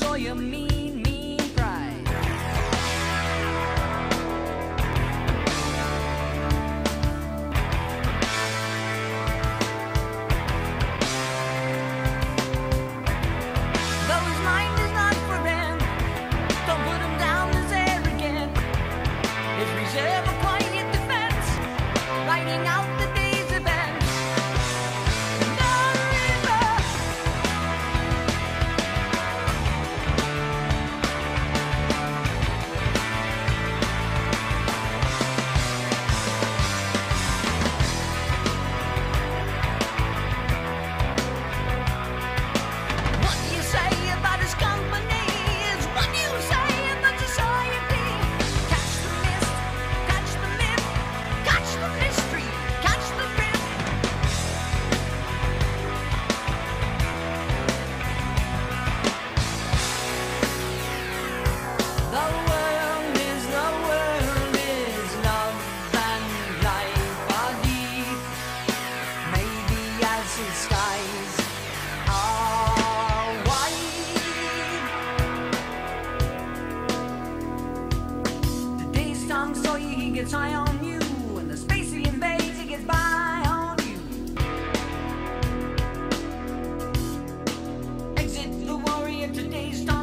enjoy your meal. gets high on you, and the space he invades, he gets by on you. Exit the warrior today's time.